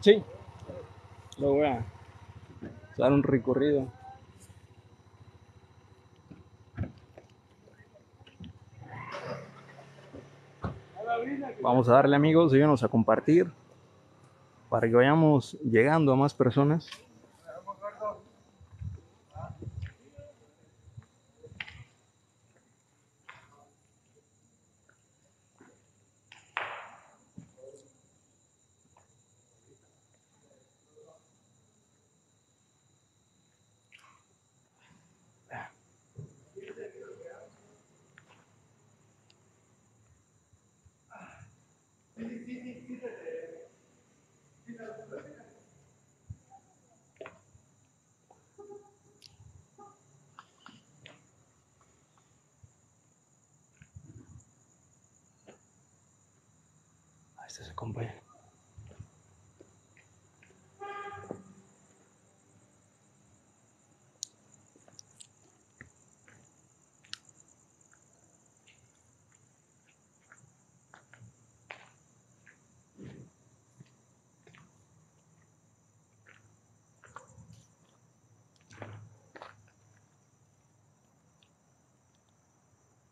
Sí. Lo voy a dar un recorrido. Vamos a darle amigos, ayúdenos a compartir para que vayamos llegando a más personas. Compañero.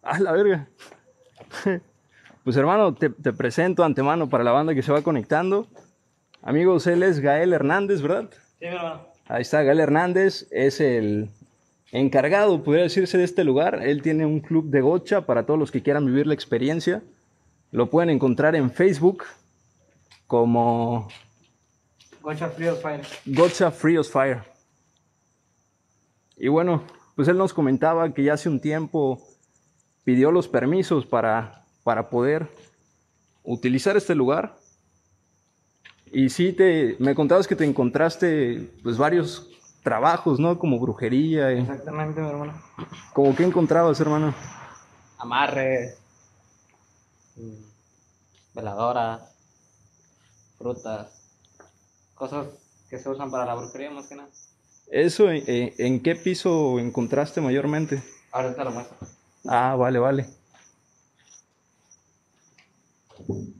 Ah, la verga. Pues hermano, te, te presento antemano para la banda que se va conectando. Amigos, él es Gael Hernández, ¿verdad? Sí, mi hermano. Ahí está, Gael Hernández es el encargado, podría decirse, de este lugar. Él tiene un club de gocha para todos los que quieran vivir la experiencia. Lo pueden encontrar en Facebook como Gocha Frío Fire. Gocha Frios Fire. Y bueno, pues él nos comentaba que ya hace un tiempo pidió los permisos para, para poder utilizar este lugar. Y sí, te, me contabas que te encontraste pues varios trabajos, ¿no? Como brujería. y- Exactamente, mi hermano. ¿Cómo qué encontrabas, hermano? Amarres, veladoras, frutas, cosas que se usan para la brujería más que nada. ¿Eso en, en- en qué piso encontraste mayormente? Ahora te lo muestro. Ah, vale, vale. Vamos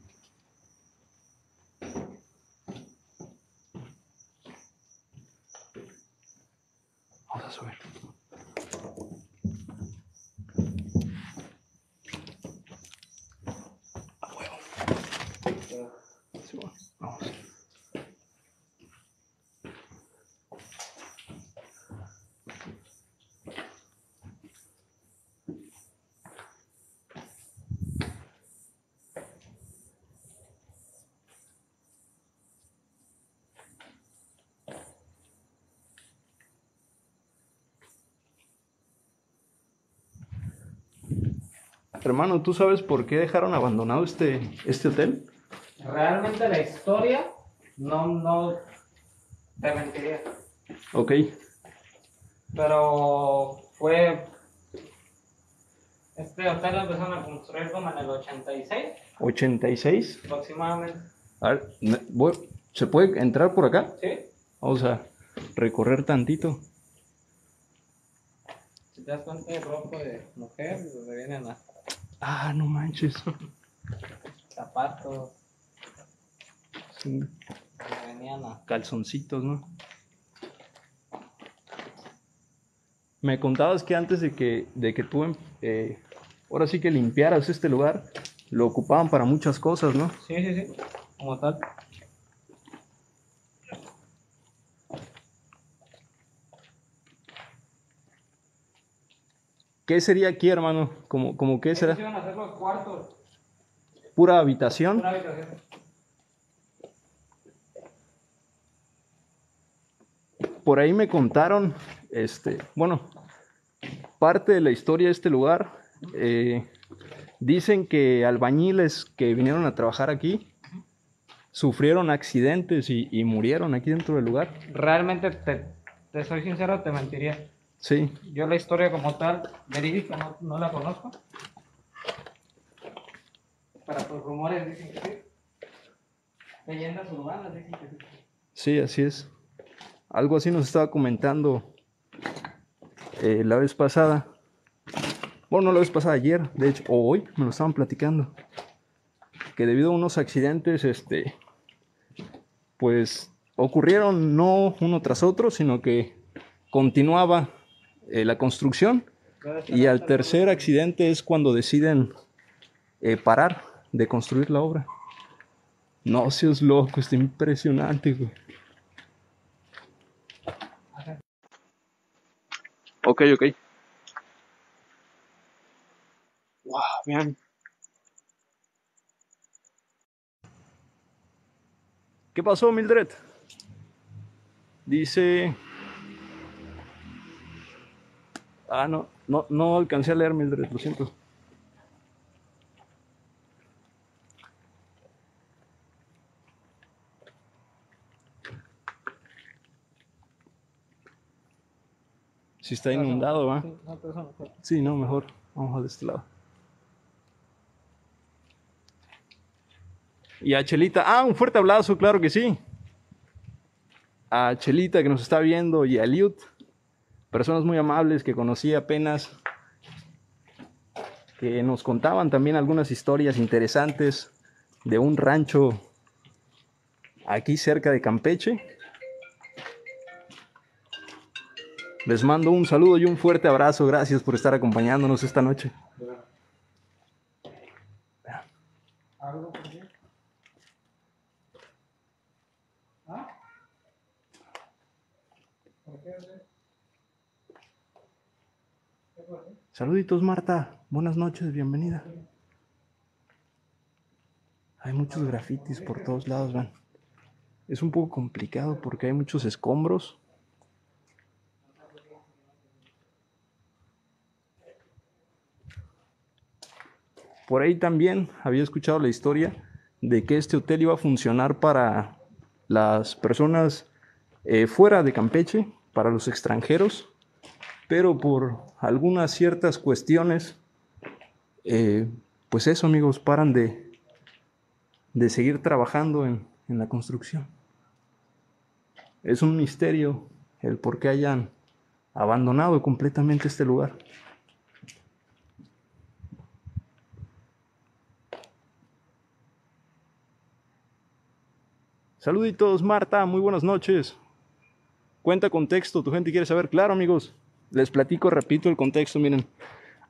a subir. Hermano, ¿tú sabes por qué dejaron abandonado este, este hotel? Realmente la historia no, no te mentiría. Ok, Pero fue. Este hotel lo empezaron a construir como en el 86 86. aproximadamente. A ver, voy- ¿se puede entrar por acá? ¿Sí? Vamos a recorrer tantito. Si te das cuenta, el rojo de mujer, donde vienen las Ah, no manches. zapatos, Sí, calzoncitos, ¿no? Me contabas que antes de que, de que tú, eh, ahora sí que limpiaras este lugar, lo ocupaban para muchas cosas, ¿no? Sí, sí, sí, como tal. ¿Qué sería aquí, hermano? ¿Cómo, como qué será? iban a ser los cuartos, ¿Pura habitación? una habitación. Por ahí me contaron, este, bueno, parte de la historia de este lugar. eh, dicen que albañiles que vinieron a trabajar aquí sufrieron accidentes y, y murieron aquí dentro del lugar. Realmente, te, te soy sincero, te mentiría. Sí, Yo la historia como tal, verídica, no, no la conozco. Para tus rumores dicen que sí. Leyendas urbanas dicen que sí. sí, así es. Algo así nos estaba comentando eh, la vez pasada. Bueno, no la vez pasada, ayer, de hecho, o hoy, me lo estaban platicando. Que debido a unos accidentes, este, pues ocurrieron no uno tras otro, sino que continuaba eh, la construcción y al tercer accidente es cuando deciden eh, parar de construir la obra. No seas loco, está impresionante, güey. Ok, ok. Wow, vean. ¿Qué pasó, Mildred? Dice. Ah, no, no, no alcancé a leer Mildred, lo siento. Si está inundado, ¿va? Mejor. Sí, no, mejor. Vamos a este lado. Y a Chelita. Ah, un fuerte abrazo, claro que sí. A Chelita que nos está viendo y a Liut. Personas muy amables que conocí apenas. Que nos contaban también algunas historias interesantes de un rancho aquí cerca de Campeche. Les mando un saludo y un fuerte abrazo. Gracias por estar acompañándonos esta noche. ¿Ah? ¿Por qué? güey? ¿Qué por qué? Saluditos, Marta. Buenas noches, bienvenida. Hay muchos grafitis por todos lados, van. Es un poco complicado porque hay muchos escombros. Por ahí también había escuchado la historia de que este hotel iba a funcionar para las personas eh, fuera de Campeche, para los extranjeros, pero por algunas ciertas cuestiones, eh, pues eso amigos, paran de, de seguir trabajando en, en la construcción. Es un misterio el por qué hayan abandonado completamente este lugar. Saluditos, Marta, muy buenas noches. Cuenta contexto, tu gente quiere saber. Claro, amigos, les platico, repito el contexto. Miren,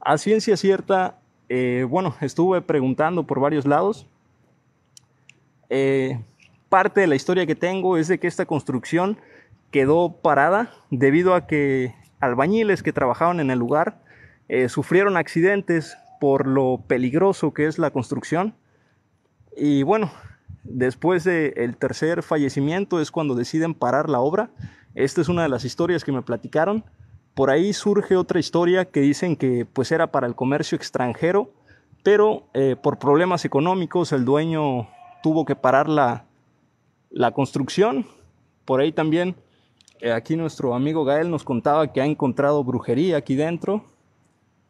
a ciencia cierta, eh, bueno, estuve preguntando por varios lados. Eh, parte de la historia que tengo es de que esta construcción quedó parada debido a que albañiles que trabajaban en el lugar eh, sufrieron accidentes por lo peligroso que es la construcción. Y bueno, después del tercer fallecimiento es cuando deciden parar la obra. Esta es una de las historias que me platicaron. Por ahí surge otra historia que dicen que pues era para el comercio extranjero, pero eh, por problemas económicos el dueño tuvo que parar la, la construcción. Por ahí también eh, aquí nuestro amigo Gael nos contaba que ha encontrado brujería aquí dentro.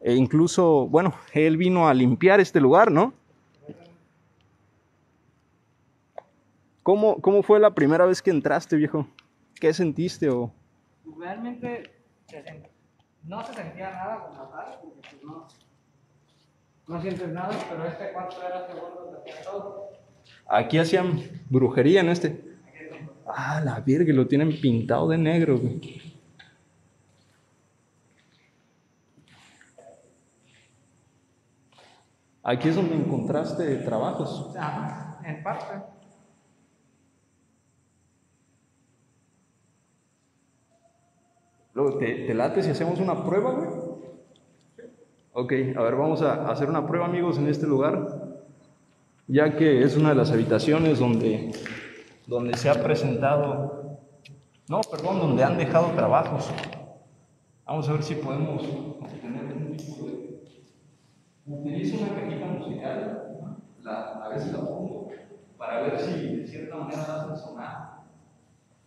E incluso, bueno, él vino a limpiar este lugar, ¿no? ¿Cómo, ¿Cómo fue la primera vez que entraste, viejo? ¿Qué sentiste o...? Realmente no se sentía nada como tal, porque pues no, no sientes nada, pero este cuarto era seguro de hacía todo. Aquí hacían brujería en este. Ah, la virgen, lo tienen pintado de negro, güey. Aquí es donde encontraste trabajos. Sea, en parte. Luego, ¿te, te late si hacemos una prueba, güey? Ok, a ver, vamos a hacer una prueba, amigos, en este lugar, ya que es una de las habitaciones donde, donde se ha presentado, no, perdón, donde han dejado trabajos. Vamos a ver si podemos obtener un tipo de... Utilizo una cajita musical, la, a veces la pongo, para ver si de cierta manera hacen sonar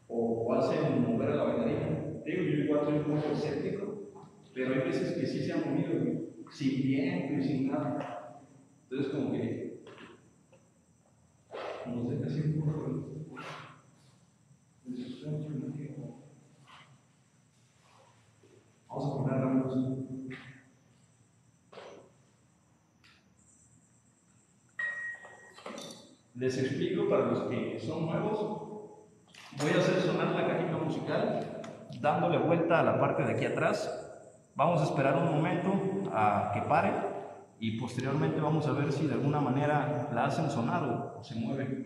o, o hacen mover a la bailarina. Digo, yo igual soy un poco escéptico, pero hay veces que sí se han güey, sin viento y sin nada. Entonces, como que nos deja así un poco. Vamos a poner la luz. Les explico para los que son nuevos. Voy a hacer sonar la cajita musical dándole vuelta a la parte de aquí atrás. Vamos a esperar un momento a que pare y posteriormente vamos a ver si de alguna manera la hacen sonar o, se mueve.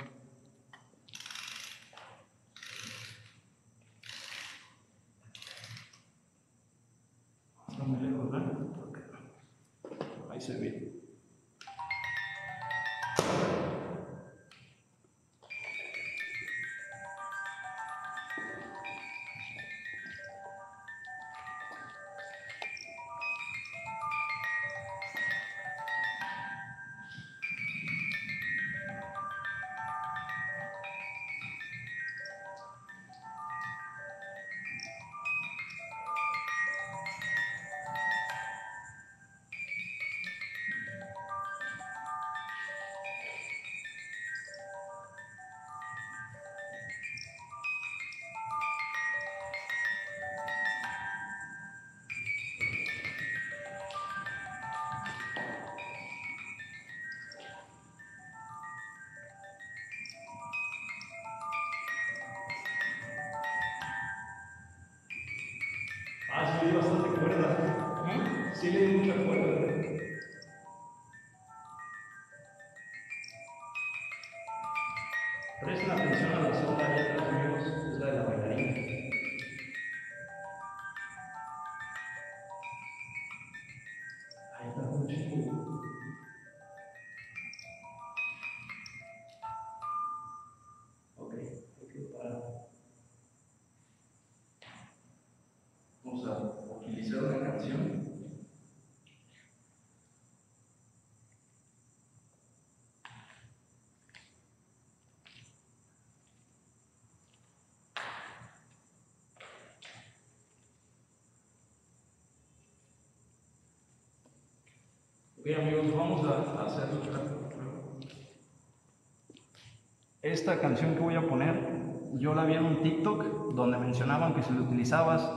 Presten atención a la segunda letra, amigos, es la de la bailarina. Ok amigos, vamos a hacer otra Esta canción que voy a poner, yo la vi en un TikTok donde mencionaban que si lo utilizabas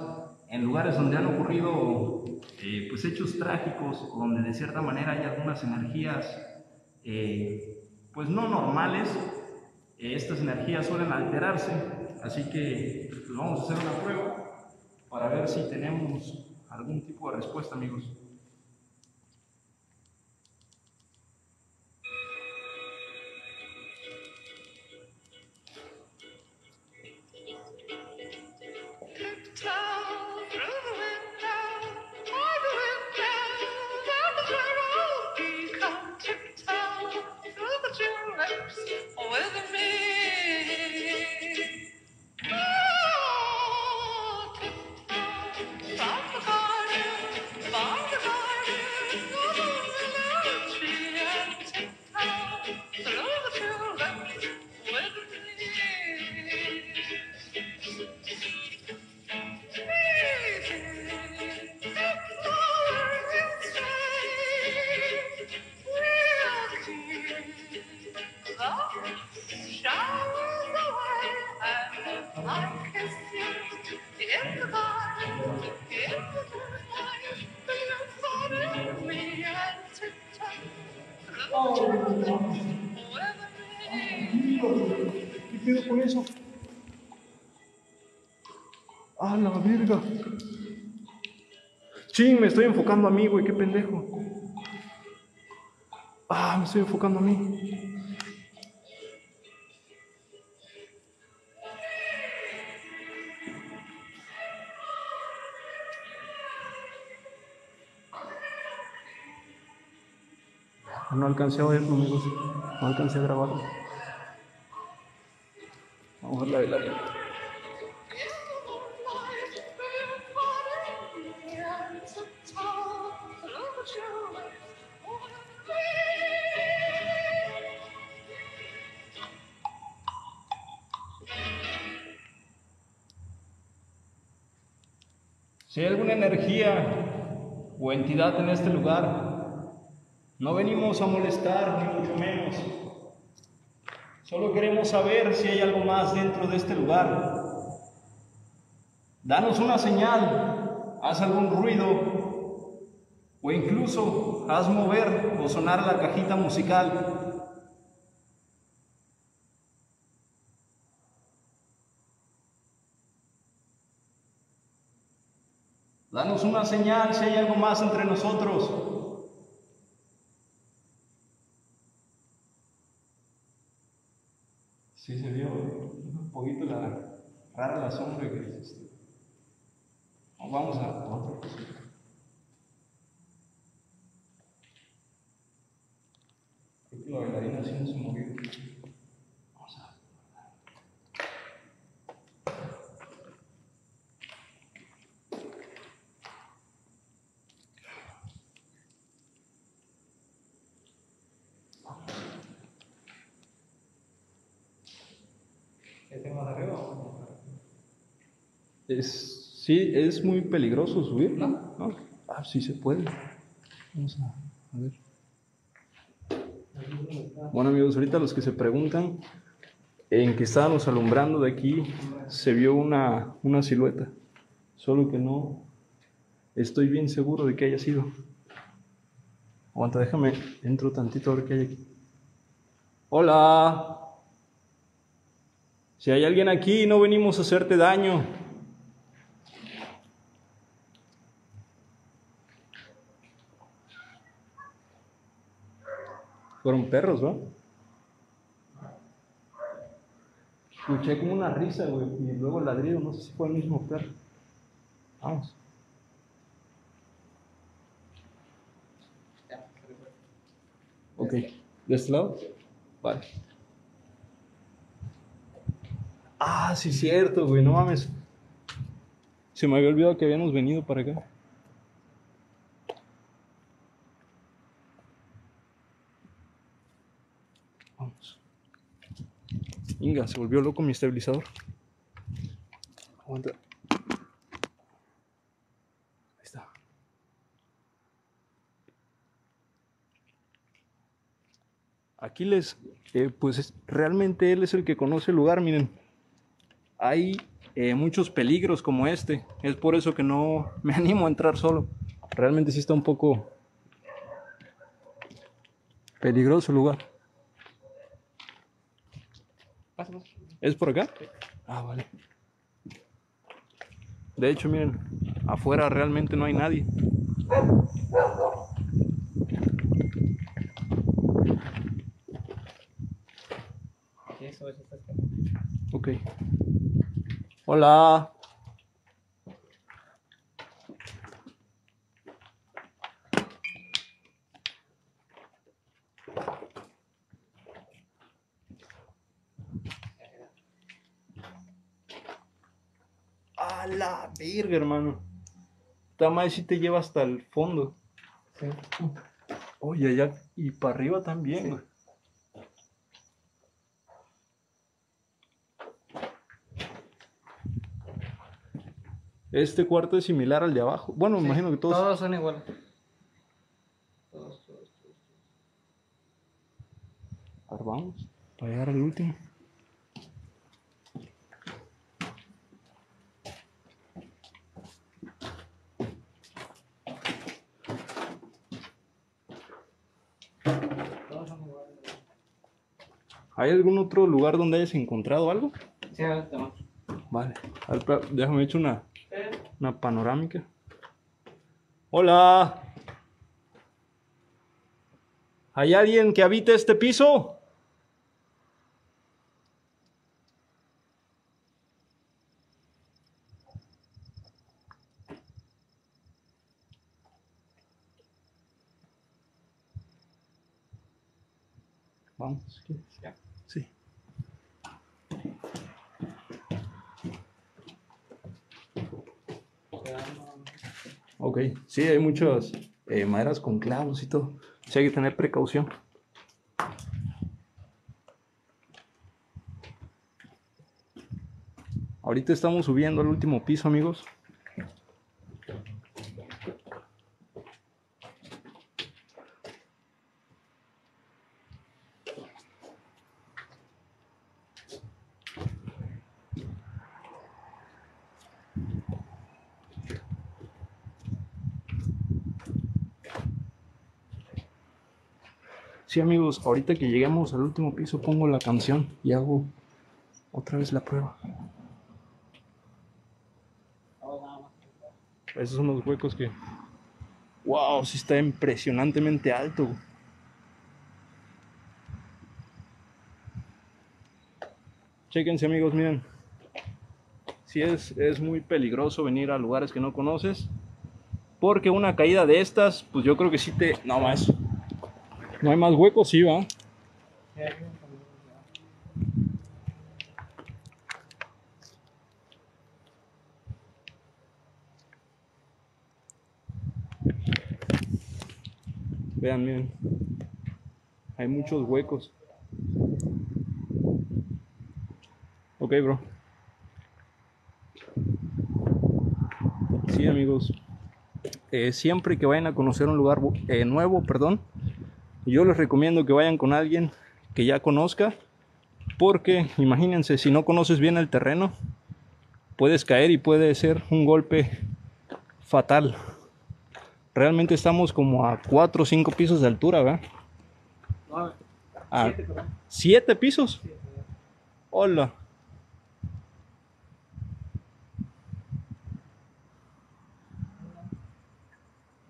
en lugares donde han ocurrido eh, pues hechos trágicos, donde de cierta manera hay algunas energías eh, pues no normales, eh, estas energías suelen alterarse, así que pues vamos a hacer una prueba para ver si tenemos algún tipo de respuesta amigos. Ching, me estoy enfocando a mí, güey, qué pendejo. Ah, me estoy enfocando a mí. No alcancé a oírlo, amigos. No alcancé a grabarlo. Entidad en este lugar, no venimos a molestar, ni mucho menos. Solo queremos saber si hay algo más dentro de este lugar. Danos una señal, haz algún ruido o incluso haz mover o sonar la cajita musical. Danos una señal si hay algo más entre nosotros. Sí, se vio un poquito la, rara la sombra que existe. Vamos a otra cosa. Creo que la bailarina sí no se movió. Vamos a ¿Qué tengo más arriba? o no? Es, sí, es muy peligroso subir. ¿No? Ah, sí se puede. Vamos a, a ver. Bueno amigos, ahorita los que se preguntan en que estábamos alumbrando de aquí se vio una, una silueta. Solo que no estoy bien seguro de que haya sido. Aguanta, déjame, entro tantito a ver qué hay aquí. Hola. Si hay alguien aquí, no venimos a hacerte daño. Fueron perros, ¿no? Escuché como una risa, güey, y luego ladrido, no sé si fue el mismo perro. Vamos. Ok. ¿De este lado? Vale. Ah, sí, cierto, güey, no mames. Se me había olvidado que habíamos venido para acá. Vamos. Inga, se volvió loco mi estabilizador. Aguanta. Ahí está. Aquiles, eh, pues es- realmente él es el que conoce el lugar, miren. Hay eh, muchos peligros como este. Es por eso que no me animo a entrar solo. Realmente sí está un poco peligroso el lugar. ¿Es por acá? Ah, vale. De hecho, miren, afuera realmente no hay nadie. Ok. Hola. A la verga, hermano. Esta madre sí te lleva hasta el fondo. Sí. Oye, allá y para arriba también, güey. Este cuarto es similar al de abajo. Bueno, me imagino que todos. Todos son iguales. Todos, todos, todos. A ver, vamos, para llegar al último. ¿Hay algún otro lugar donde hayas encontrado algo? Sí, a ver, toma. Vale. A ver, espera, déjame echar una, Eh, una panorámica. Hola. ¿Hay alguien que habite este piso? Vamos. Ya. Sí. Ok, sí, hay muchas eh, maderas con clavos y todo. Sí, hay que tener precaución. Ahorita estamos subiendo al último piso, amigos. Amigos, ahorita que lleguemos al último piso pongo la canción y hago otra vez la prueba. Esos son los huecos que... ¡Wow! Sí está impresionantemente alto. güey. Chéquense amigos, miren. Sí es, es muy peligroso venir a lugares que no conoces. Porque una caída de estas, pues yo creo que sí te... No más. No hay más huecos, sí, va. Vean, miren. Hay muchos huecos. Ok, bro. Sí, amigos. Eh, siempre que vayan a conocer un lugar eh, nuevo, perdón, yo les recomiendo que vayan con alguien que ya conozca. Porque imagínense, si no conoces bien el terreno, puedes caer y puede ser un golpe fatal. Realmente estamos como a 4 o 5 pisos de altura, ¿verdad? A Siete, perdón. 7 pisos. Hola.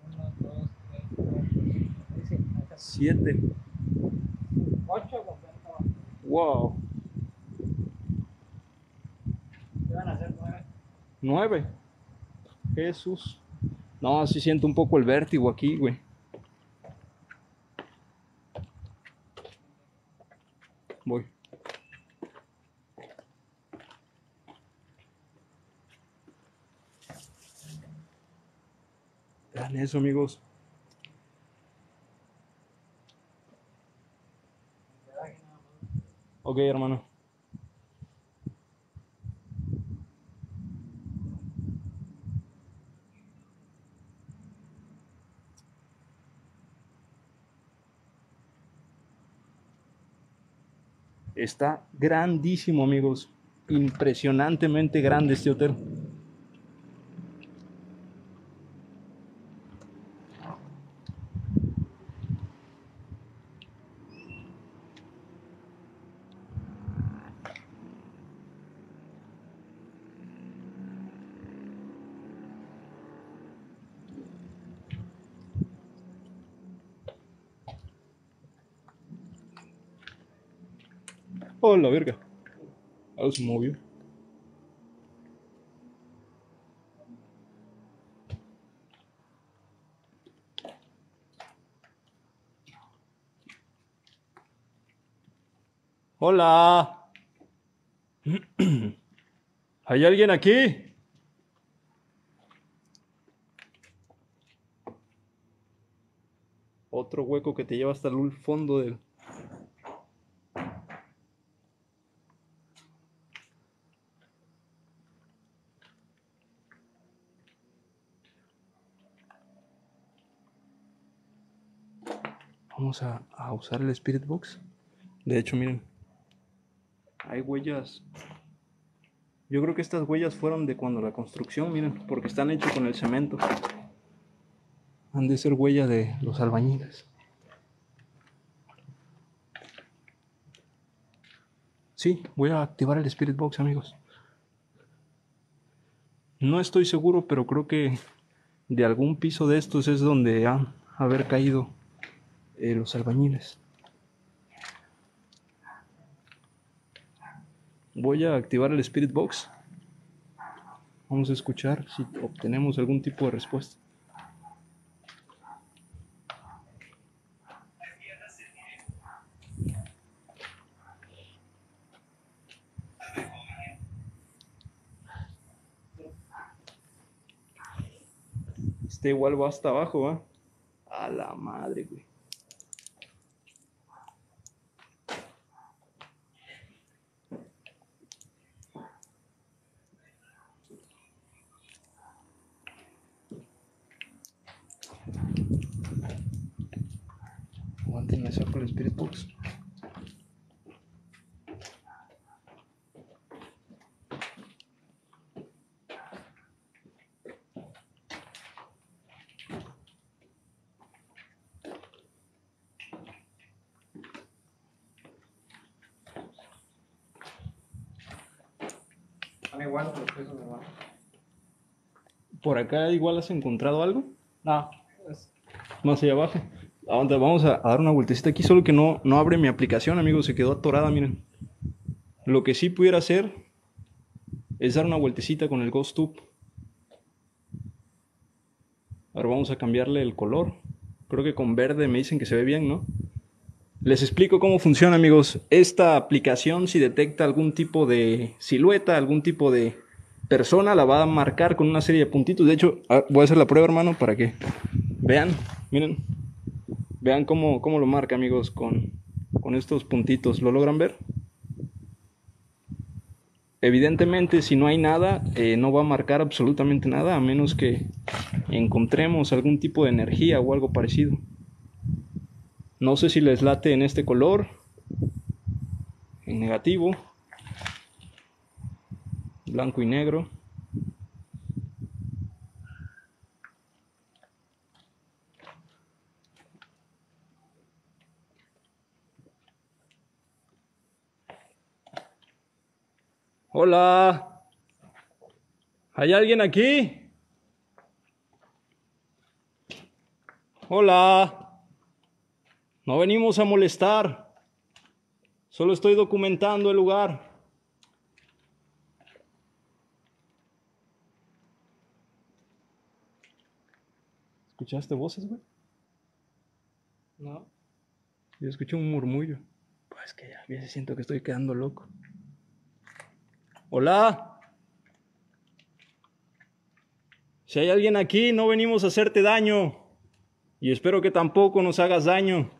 Uno, dos, tres, cuatro, cinco, seis, siete. Ahí está. 7. Ocho completo. Wow. Iban a ser nueve. 9. Jesús. No, sí siento un poco el vértigo aquí, güey. Voy. Vean eso, amigos. Ok, hermano. Está grandísimo, amigos. Impresionantemente grande este hotel. Oh, la verga. Algo se movió. Hola. ¿Hay alguien aquí? Otro hueco que te lleva hasta el fondo del... A, a usar el Spirit Box. De hecho, miren. Hay huellas. Yo creo que estas huellas fueron de cuando la construcción, miren, porque están hechos con el cemento. Han de ser huellas de los albañiles. Sí, voy a activar el Spirit Box, amigos. No estoy seguro, pero creo que de algún piso de estos es donde han haber caído eh, los albañiles. Voy a activar el Spirit Box. Vamos a escuchar si obtenemos algún tipo de respuesta. Este igual va hasta abajo, ¿va? A la madre, güey. Me saco el Spirit Box. Igual, eso va. Por acá igual has encontrado algo. No. es- Más allá abajo. Vamos a, a dar una vueltecita aquí, solo que no, no abre mi aplicación, amigos. Se quedó atorada, miren. Lo que sí pudiera hacer es dar una vueltecita con el Ghost Tube. Ahora vamos a cambiarle el color. Creo que con verde me dicen que se ve bien, ¿no? Les explico cómo funciona, amigos. Esta aplicación, si detecta algún tipo de silueta, algún tipo de persona, la va a marcar con una serie de puntitos. De hecho, ah, voy a hacer la prueba, hermano, para que vean. Miren. Vean cómo, cómo lo marca, amigos, con, con estos puntitos. ¿Lo logran ver? Evidentemente, si no hay nada, eh, no va a marcar absolutamente nada, a menos que encontremos algún tipo de energía o algo parecido. No sé si les late en este color, en negativo, blanco y negro. Hola. ¿Hay alguien aquí? Hola. No venimos a molestar. Solo estoy documentando el lugar. ¿Escuchaste voces, güey? No. Yo escuché un murmullo. Pues que ya, a veces siento que estoy quedando loco. Hola. Si hay alguien aquí, no venimos a hacerte daño. Y espero que tampoco nos hagas daño.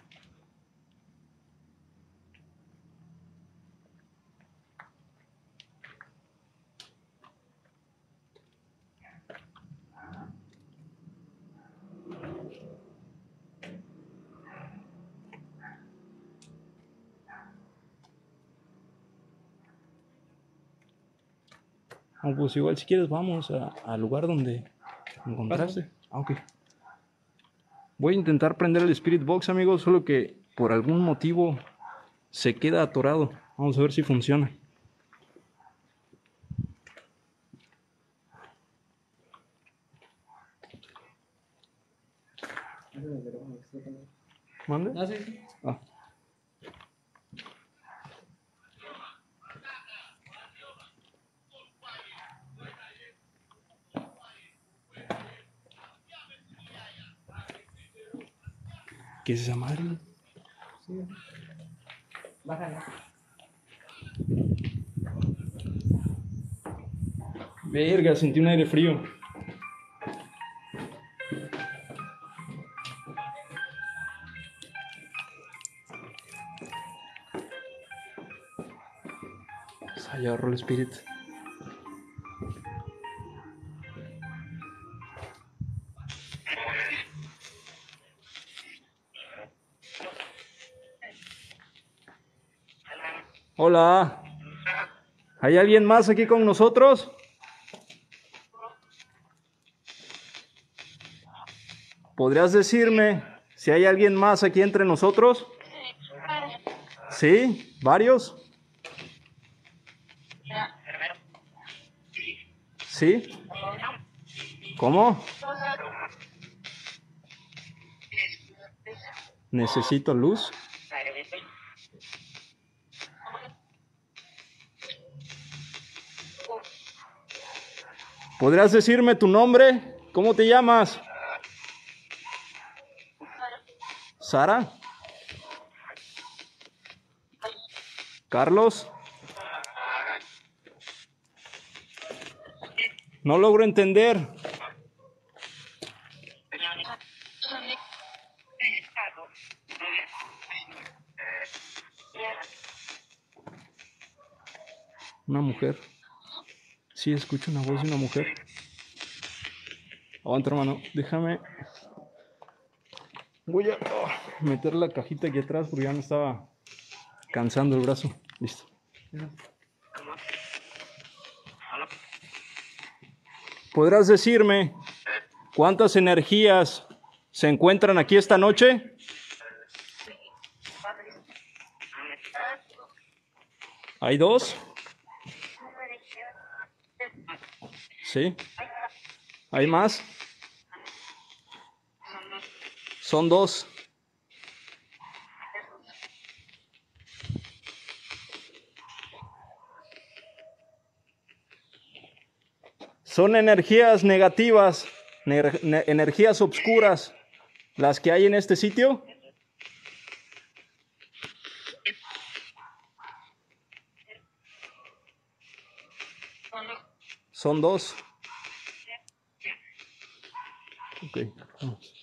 Ah, pues igual si quieres vamos a- al lugar donde encontraste. Ah, ok. Voy a intentar prender el Spirit Box, amigos, solo que por algún motivo se queda atorado. Vamos a ver si funciona. ¿Mande? No, sí, sí. Ah. ¿Qué es esa madre? Bájala. Verga, sentí un aire frío. Ah, ya agarró el spirit. Hola. ¿Hay alguien más aquí con nosotros? ¿Podrías decirme si hay alguien más aquí entre nosotros? ¿Sí? ¿Varios? ¿Sí? ¿Cómo? Necesito luz. ¿Podrías decirme tu nombre? ¿Cómo te llamas? Sara. Carlos. No logro entender. Una mujer. Sí, escucho una voz de una mujer. Aguanta, hermano. Déjame. Voy a oh, meter la cajita aquí atrás porque ya me estaba cansando el brazo. Listo. ¿Podrás decirme cuántas energías se encuentran aquí esta noche? ¿Hay dos? Sí. ¿Hay más? Son dos. Son energías negativas, ner- ne- energías obscuras, las que hay en este sitio. Son dos. Ok, vamos.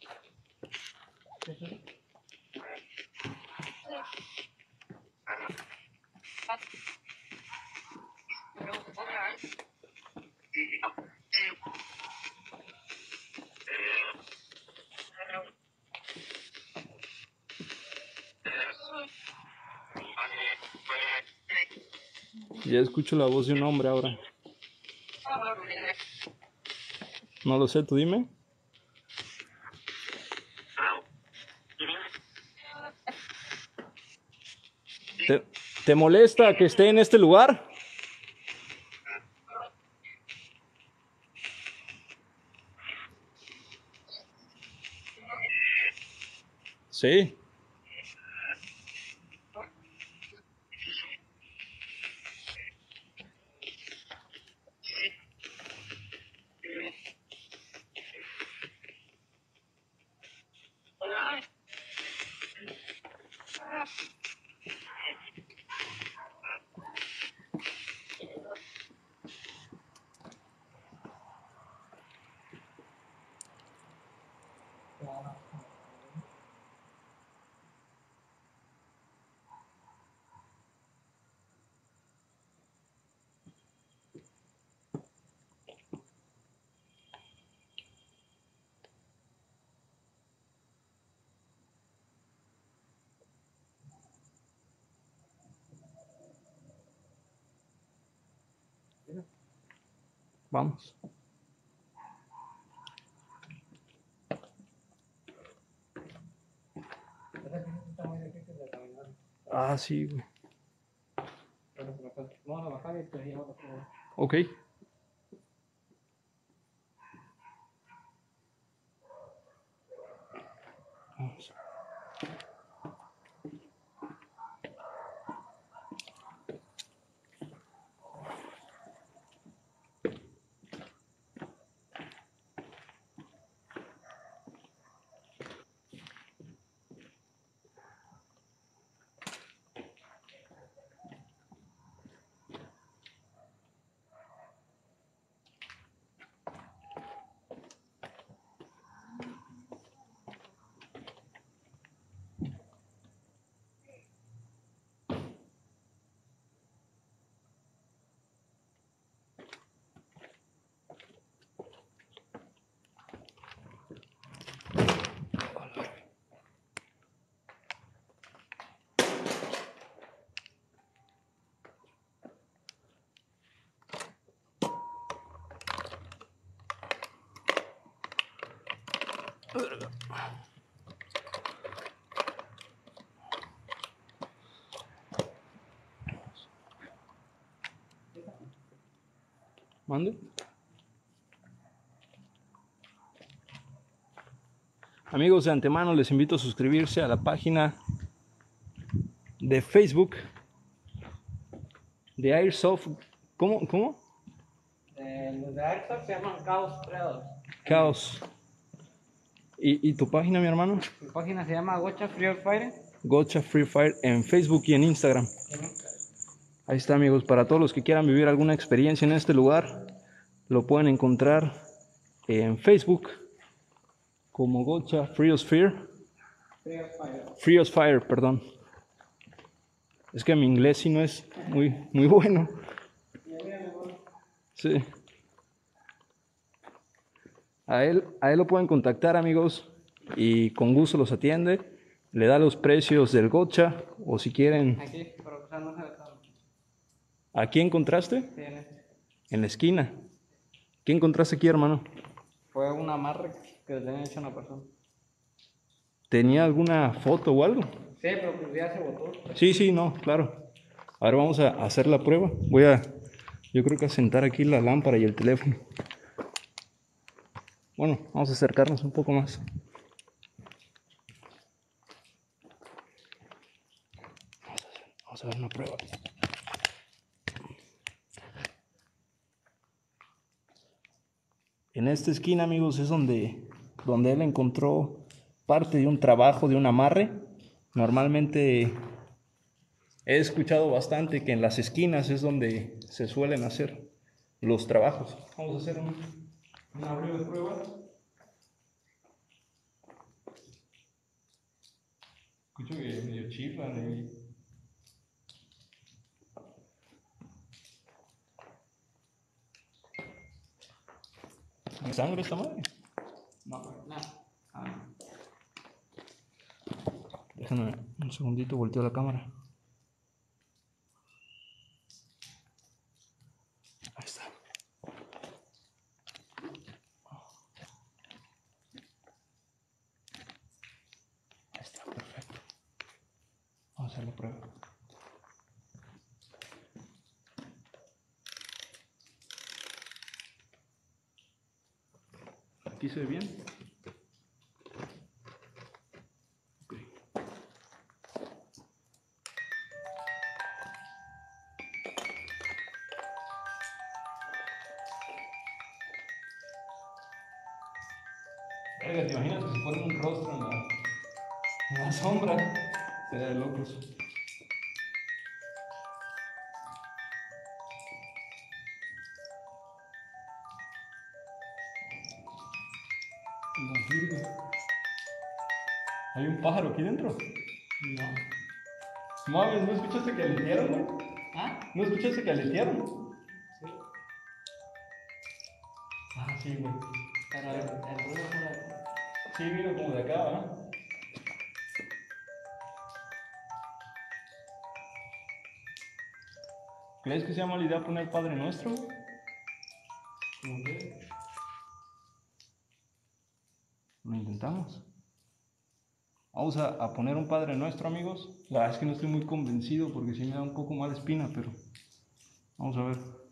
Ya escucho la voz de un hombre ahora. No lo sé, tú dime. ¿Te, molesta que esté en este lugar? Sí. Vamos. Está muy difícil de caminar. Ah, sí, güey. Pero por acá. Vamos a bajar y te llevo la prueba. Ok. ¿Mande? Amigos de antemano, les invito a suscribirse a la página de Facebook de Airsoft. ¿Cómo? ¿Cómo? Eh, los de Airsoft se llaman Chaos Predators. Chaos. ¿Y, y tu página, mi hermano? Mi página se llama Gocha Free Fire. Gocha Free Fire en Facebook y en Instagram. Ahí está, amigos. Para todos los que quieran vivir alguna experiencia en este lugar, lo pueden encontrar en Facebook como Gocha. Free Fire. Freosphere, perdón. Es que mi inglés sí no es muy, muy bueno. Sí. A él, a él lo pueden contactar, amigos, y con gusto los atiende. Le da los precios del gocha, o si quieren. Aquí, pero no. ¿Aquí encontraste? Sí, en este. En la esquina. ¿Qué encontraste aquí, hermano? Fue un amarre que le tenía hecho una persona. ¿Tenía alguna foto o algo? Sí, pero pues ya se botó. Sí, sí, no, claro. Ahora vamos a hacer la prueba. Voy a, yo creo que a sentar aquí la lámpara y el teléfono. Bueno, vamos a acercarnos un poco más. Vamos a ver una prueba. En esta esquina, amigos, es donde, donde él encontró parte de un trabajo, de un amarre. Normalmente he escuchado bastante que en las esquinas es donde se suelen hacer los trabajos. Vamos a hacer un, una breve prueba. Escucho que medio chiflan. ¿Hay sangre esta madre? No, no. Ah. Déjame un segundito, volteo la cámara. Ahí está. Ahí está, perfecto. Vamos a hacer la prueba. ¿Aquí se ve bien? Pájaro aquí dentro? No. Mames, ¿no escuchaste que aletearon, güey? ¿Ah? ¿No escuchaste que aletearon? Sí. Ah, sí, güey. Pero el, el ruido fue de- Sí, vino como de acá, ¿verdad? ¿Crees que sea mala idea poner Padre Nuestro? güey? Vamos a, poner un Padre Nuestro, amigos. La verdad es que no estoy muy convencido porque sí me da un poco mala espina, pero vamos a ver.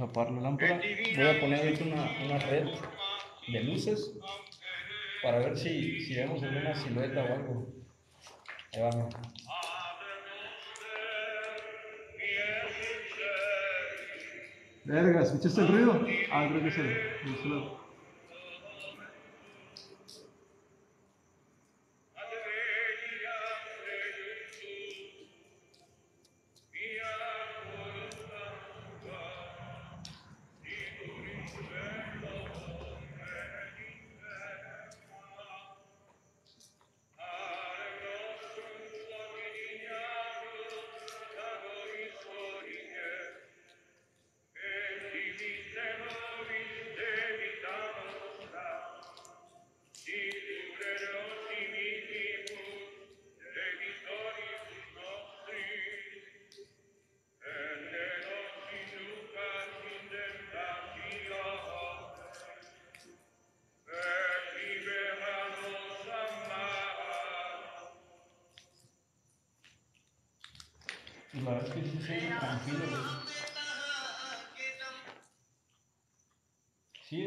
A apagar la lámpara. Voy a poner ahorita una, una red de luces para ver si, si vemos alguna silueta o algo. Ahí. Verga, ¿escuchaste el ruido? Ah, creo que es el, el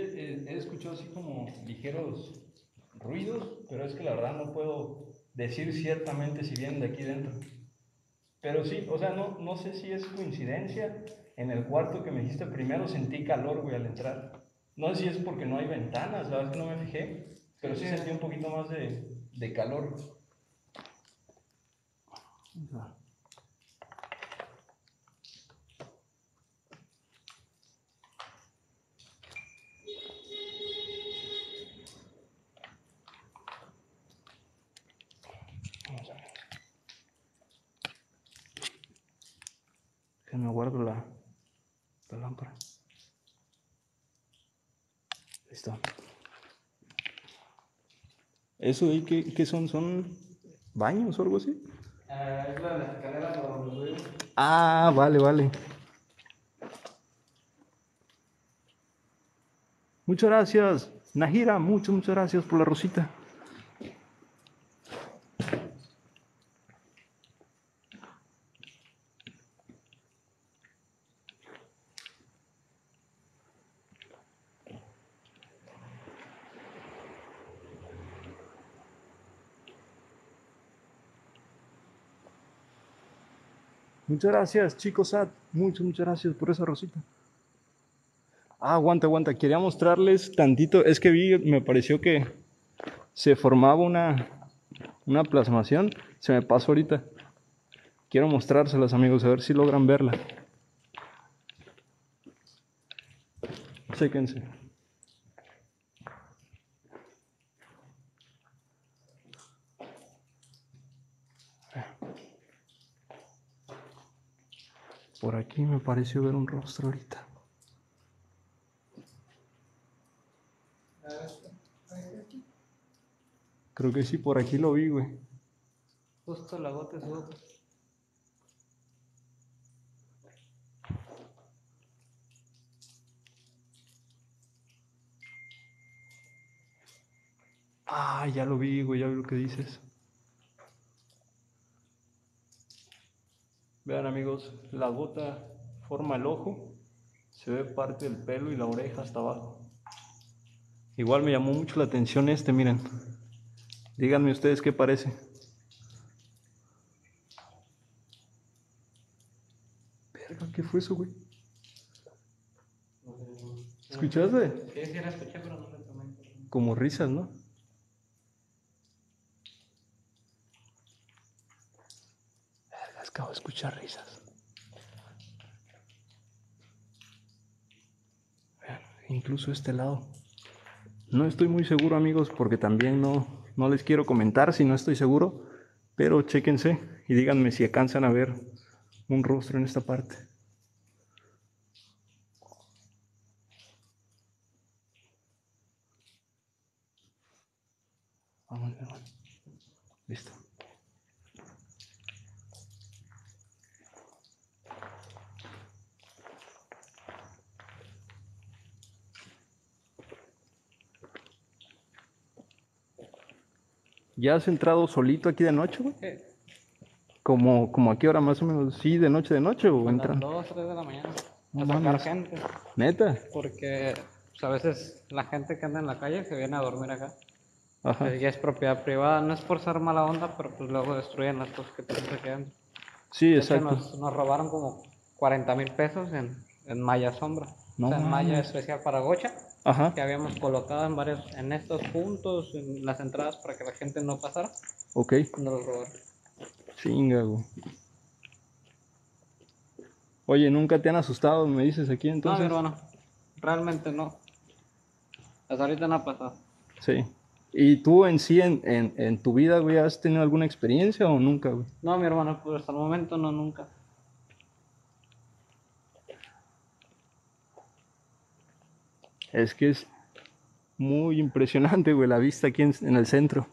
he, he- escuchado así como ligeros ruidos, pero es que la verdad no puedo decir ciertamente si vienen de aquí dentro. Pero sí, o sea, no, no sé si es coincidencia. En el cuarto que me dijiste primero sentí calor, güey, al entrar. No sé si es porque no hay ventanas, la verdad es que no me fijé, pero sí sentí un poquito más de, de calor a ver. Déjenme guardo la, la lámpara. ¿Eso ahí qué, qué son? ¿Son baños o algo así? Es la donde subimos. Ah, vale, vale. Muchas gracias, Najira, muchas, muchas gracias por la rosita. Muchas gracias, chicos Sat. Muchas, muchas gracias por esa rosita. Ah, aguanta, aguanta. Quería mostrarles tantito. Es que vi, me pareció que se formaba una, una plasmación. Se me pasó ahorita. Quiero mostrárselas, amigos, a ver si logran verla. Chéquense. Por aquí me pareció ver un rostro ahorita. Creo que sí, por aquí lo vi, güey. Justo la gota de sudor. Ah, ya lo vi, güey, ya vi lo que dices. Vean amigos, la gota forma el ojo, se ve parte del pelo y la oreja hasta abajo. Igual me llamó mucho la atención este, miren. Díganme ustedes qué parece. Verga, ¿qué fue eso, güey? ¿Escuchaste? Sí, sí la escuché, pero no tomé. Como risas, ¿no? Verga, Acabo escuchar risas. Incluso este lado. No estoy muy seguro, amigos, porque también no, no les quiero comentar si no estoy seguro. Pero chéquense y díganme si alcanzan a ver un rostro en esta parte. Vamos. Listo. ¿Ya has entrado solito aquí de noche, güey? Sí, Como, como a qué hora más o menos? ¿Sí, de noche, de noche o entran? 2, 3 de la mañana. No A sacar gente. ¿Neta? Porque pues, a veces la gente que anda en la calle se viene a dormir acá. Ajá. Pues, ya es propiedad privada, no es por ser mala onda, pero pues luego destruyen las cosas que tienen que quedan. Sí, exacto. nos, nos robaron como 40 mil pesos en, en malla sombra. No o sea, en malla especial para gocha, Ajá. que habíamos colocado en varios, en estos puntos, en las entradas para que la gente no pasara, Ok. nos los robaron. Chinga, güey. Oye, ¿nunca te han asustado? Me dices aquí No, mi entonces. hermano, realmente no. Hasta ahorita no ha pasado. Sí. ¿Y tú en sí, en, en, en tu vida, güey, has tenido alguna experiencia o nunca, güey? No, mi hermano, pues hasta el momento no, nunca. Es que es muy impresionante, güey, la vista aquí en, en el centro.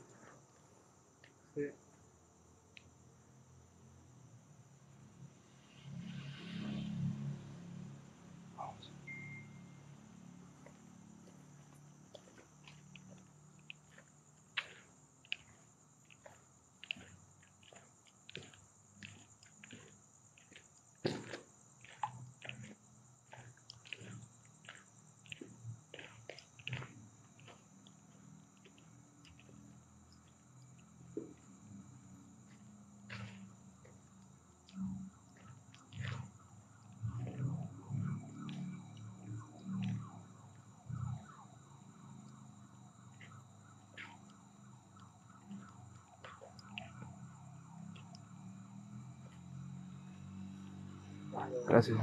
Gracias.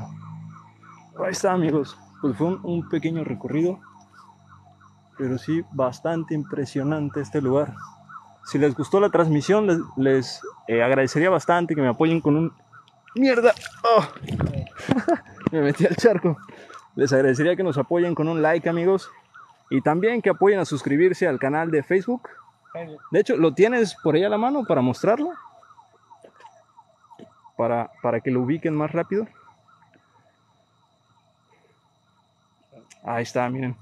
Ahí está, amigos. Pues fue un, un pequeño recorrido, pero sí bastante impresionante este lugar. Si les gustó la transmisión, les, les, eh, agradecería bastante que me apoyen con un... ¡Mierda! ¡Oh! me metí al charco. Les agradecería que nos apoyen con un like, amigos. Y también que apoyen a suscribirse al canal de Facebook. Facebook. De hecho, ¿lo tienes por ahí a la mano para mostrarlo? Para, para que lo ubiquen más rápido. Ahí está, miren.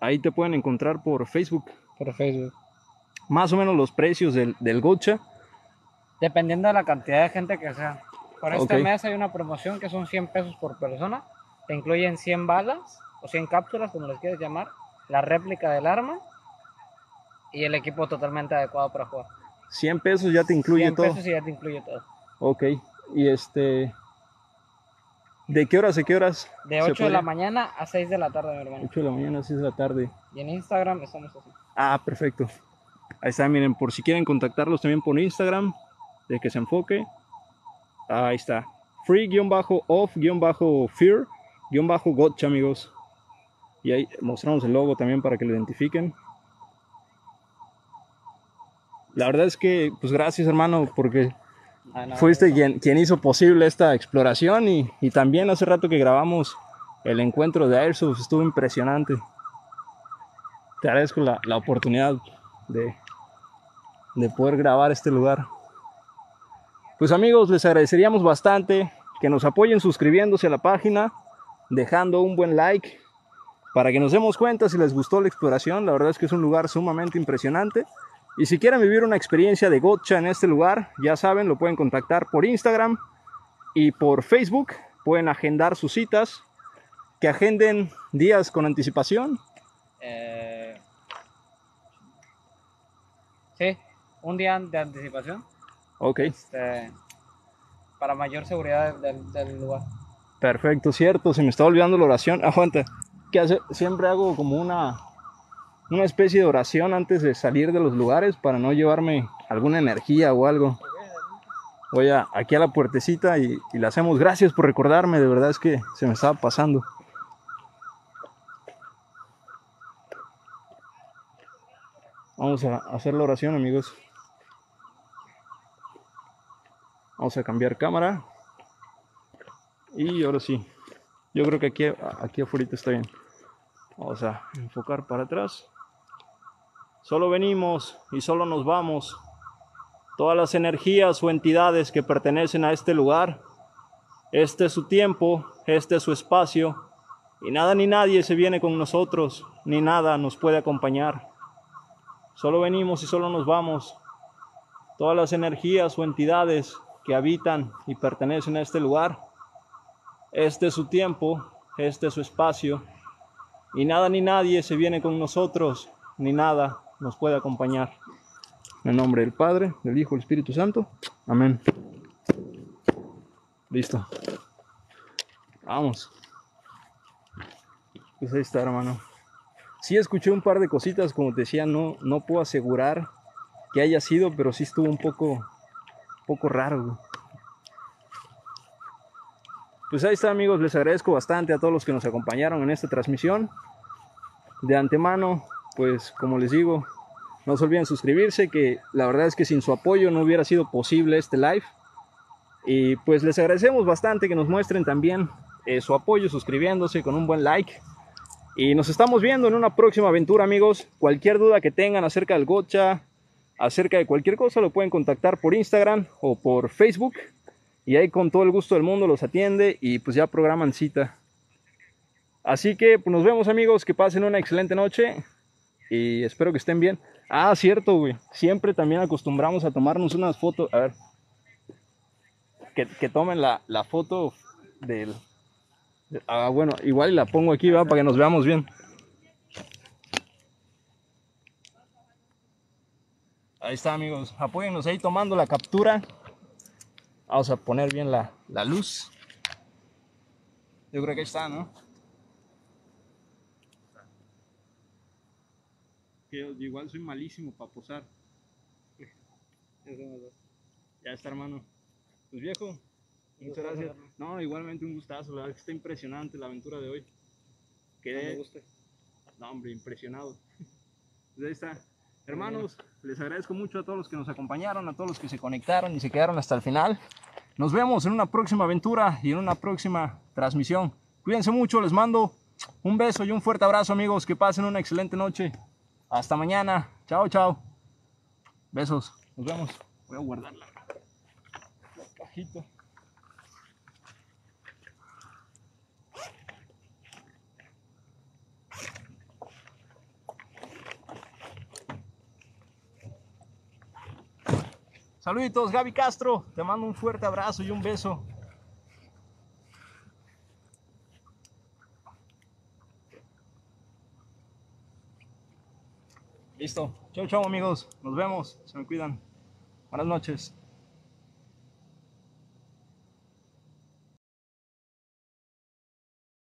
Ahí te pueden encontrar por Facebook. Por Facebook. Más o menos los precios del, del gocha. Dependiendo de la cantidad de gente que sea. Por este mes hay una promoción que son 100 pesos por persona. Te incluyen 100 balas o 100 cápsulas, como les quieras llamar. La réplica del arma. Y el equipo totalmente adecuado para jugar. 100 pesos ya te incluye 100 todo. pesos y ya te incluye todo. Ok. Y este. ¿De qué horas a qué horas? De se 8 de la mañana a 6 de la tarde, mi hermano. 8 de la mañana, 6 de la tarde. Y en Instagram estamos así. Ah, perfecto. Ahí está, miren, por si quieren contactarlos también por Instagram, de que se enfoque. Ahí está. Free-off-fear-gotcha, amigos. Y ahí mostramos el logo también para que lo identifiquen. La verdad es que, pues gracias, hermano, porque Ah, no, fuiste quien hizo posible esta exploración y, y también hace rato que grabamos el encuentro de Airsoft, estuvo impresionante. Te agradezco la, la oportunidad de, de poder grabar este lugar. Pues amigos, les agradeceríamos bastante que nos apoyen suscribiéndose a la página, dejando un buen like, para que nos demos cuenta si les gustó la exploración. La verdad es que es un lugar sumamente impresionante. Y si quieren vivir una experiencia de gotcha en este lugar, ya saben, lo pueden contactar por Instagram y por Facebook. Pueden agendar sus citas, que agenden días con anticipación. Eh, sí, un día de anticipación. Ok, este, para mayor seguridad del, del lugar. perfecto, cierto. Se me está olvidando la oración. Aguanta. Que hace, siempre hago como una, una especie de oración antes de salir de los lugares para no llevarme alguna energía o algo. Voy a, aquí a la puertecita y, y le hacemos gracias por recordarme. De verdad es que se me estaba pasando. Vamos a hacer la oración, amigos. Vamos a cambiar cámara. Y ahora sí. Yo creo que aquí, aquí afuera está bien. Vamos a enfocar para atrás. Solo venimos y solo nos vamos. Todas las energías o entidades que pertenecen a este lugar. Este es su tiempo, este es su espacio. Y nada ni nadie se viene con nosotros, ni nada nos puede acompañar. Solo venimos y solo nos vamos. Todas las energías o entidades que habitan y pertenecen a este lugar. Este es su tiempo, este es su espacio. Y nada ni nadie se viene con nosotros, ni nada nos puede acompañar. En el nombre del Padre, del Hijo del Espíritu Santo. Amén. Listo. Vamos. Pues ahí está, hermano. Sí escuché un par de cositas, como te decía, no, no puedo asegurar que haya sido, pero sí estuvo un poco, poco raro. Pues ahí está, amigos. Les agradezco bastante a todos los que nos acompañaron en esta transmisión. De antemano, pues como les digo, no se olviden suscribirse, que la verdad es que sin su apoyo no hubiera sido posible este live. Y pues les agradecemos bastante que nos muestren también eh, su apoyo suscribiéndose con un buen like. Y nos estamos viendo en una próxima aventura, amigos. Cualquier duda que tengan acerca del gocha, acerca de cualquier cosa, lo pueden contactar por Instagram o por Facebook. Y ahí con todo el gusto del mundo los atiende y pues ya programan cita. Así que pues, nos vemos amigos, que pasen una excelente noche y espero que estén bien. Ah, cierto, güey. Siempre también acostumbramos a tomarnos unas fotos. A ver. Que, que tomen la, la foto del... de- Ah, bueno, igual la pongo aquí, ¿va? Para que nos veamos bien. Ahí está, amigos. Apóyennos ahí tomando la captura. Vamos a poner bien la, la luz. Yo creo que ahí está, ¿no? Que igual soy malísimo para posar. Ya está, hermano. Pues viejo, Muchas gracias. No, igualmente un gustazo, la verdad que está impresionante la aventura de hoy. Me Quedé, no, hombre, impresionado. Pues ahí está. Hermanos, les agradezco mucho a todos los que nos acompañaron, a todos los que se conectaron y se quedaron hasta el final. Nos vemos en una próxima aventura y en una próxima transmisión. Cuídense mucho, les mando un beso y un fuerte abrazo, amigos. Que pasen una excelente noche. Hasta mañana. Chao, chao. Besos. Nos vemos. Voy a guardar la. Saluditos, Gaby Castro. Te mando un fuerte abrazo y un beso. Listo. Chau, chau, amigos. Nos vemos. Se me cuidan. Buenas noches.